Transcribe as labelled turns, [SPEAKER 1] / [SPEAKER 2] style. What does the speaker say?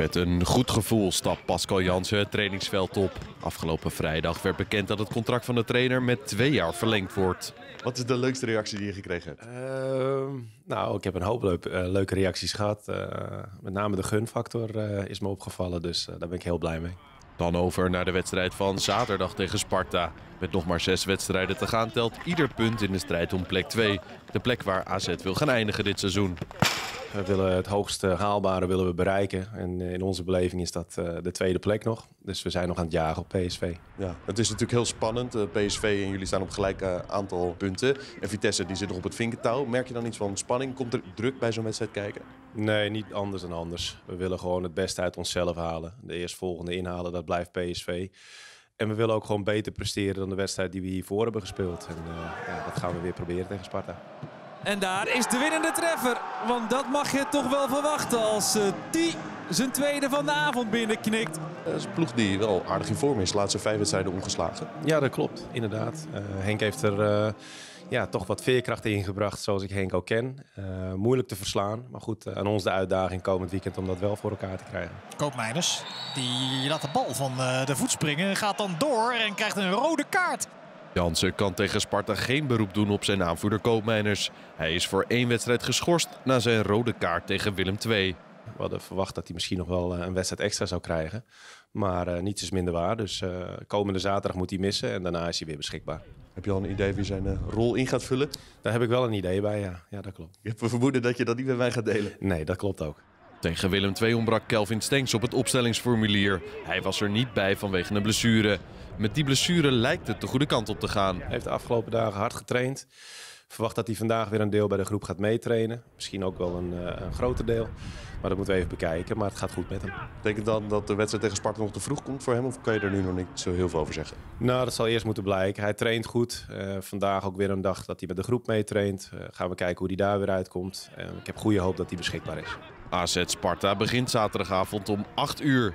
[SPEAKER 1] Met een goed gevoel stapt Pascal Jansen het trainingsveld op. Afgelopen vrijdag werd bekend dat het contract van de trainer met twee jaar verlengd wordt.
[SPEAKER 2] Wat is de leukste reactie die je gekregen hebt?
[SPEAKER 3] Ehm, nou, ik heb een hoop leuk- eh, leuke reacties gehad. Eh, met name de gunfactor eh, is me opgevallen, dus eh, daar ben ik heel blij mee.
[SPEAKER 1] Dan over naar de wedstrijd van zaterdag tegen Sparta. Met nog maar zes wedstrijden te gaan telt ieder punt in de strijd om plek 2. De plek waar AZ wil gaan eindigen dit seizoen.
[SPEAKER 3] We willen het hoogste haalbare willen we bereiken. En eh, in onze beleving is dat eh, de tweede plek nog. Dus we zijn nog aan het jagen op PSV.
[SPEAKER 2] Ja, het is natuurlijk heel spannend. Eh, PSV en jullie staan op gelijk eh, aantal punten. En Vitesse die zit nog op het vinkentouw. Merk je dan iets van spanning? Komt er druk bij zo'n wedstrijd kijken?
[SPEAKER 3] Nee, niet anders dan anders. We willen gewoon het beste uit onszelf halen. De eerstvolgende inhalen, dat blijft PSV. En we willen ook gewoon beter presteren dan de wedstrijd die we hiervoor hebben gespeeld. En eh, ja, dat gaan we weer proberen tegen Sparta.
[SPEAKER 4] En daar is de winnende treffer. Want dat mag je toch wel verwachten als eh, die zijn tweede van de avond binnenknikt.
[SPEAKER 2] Dat is een ploeg die wel aardig in vorm is. Laatste vijf wedstrijden ongeslagen.
[SPEAKER 3] Ja, dat klopt. Inderdaad. Eh, Henk heeft er eh, ja, toch wat veerkracht in gebracht, zoals ik Henk ook ken. Eh, moeilijk te verslaan. Maar goed, eh, aan ons de uitdaging komend weekend om dat wel voor elkaar te krijgen.
[SPEAKER 5] Koopmeiners, die laat de bal van eh, de voet springen, gaat dan door en krijgt een rode kaart.
[SPEAKER 1] Jansen kan tegen Sparta geen beroep doen op zijn aanvoerder Koopmeiners. Hij is voor één wedstrijd geschorst na zijn rode kaart tegen Willem II.
[SPEAKER 3] We hadden verwacht dat hij misschien nog wel eh, een wedstrijd extra zou krijgen. Maar eh, niets is minder waar. Dus eh, komende zaterdag moet hij missen en daarna is hij weer beschikbaar.
[SPEAKER 2] Heb je al een idee wie zijn rol in gaat vullen?
[SPEAKER 3] Daar heb ik wel een idee bij, ja. Ja, dat klopt.
[SPEAKER 2] Ik heb een vermoeden dat je dat niet met mij gaat delen.
[SPEAKER 3] Nee, dat klopt ook.
[SPEAKER 1] Tegen Willem II ontbrak Kelvin Stenks op het opstellingsformulier. Hij was er niet bij vanwege een blessure. Met die blessure lijkt het de goede kant op te gaan.
[SPEAKER 3] Hij heeft de afgelopen dagen hard getraind. Verwacht dat hij vandaag weer een deel bij de groep gaat meetrainen. Misschien ook wel een, eh, een groter deel. Maar dat moeten we even bekijken. Maar het gaat goed met hem.
[SPEAKER 2] Betekent dan dat de wedstrijd tegen Sparta nog te vroeg komt voor hem? Of kan je er nu nog niet zo heel veel over zeggen?
[SPEAKER 3] Nou, dat zal eerst moeten blijken. Hij traint goed. Eh, vandaag ook weer een dag dat hij met de groep meetraint. Eh, gaan we kijken hoe hij daar weer uitkomt. Ik heb goede hoop dat hij beschikbaar is.
[SPEAKER 1] AZ Sparta begint zaterdagavond om 8 uur.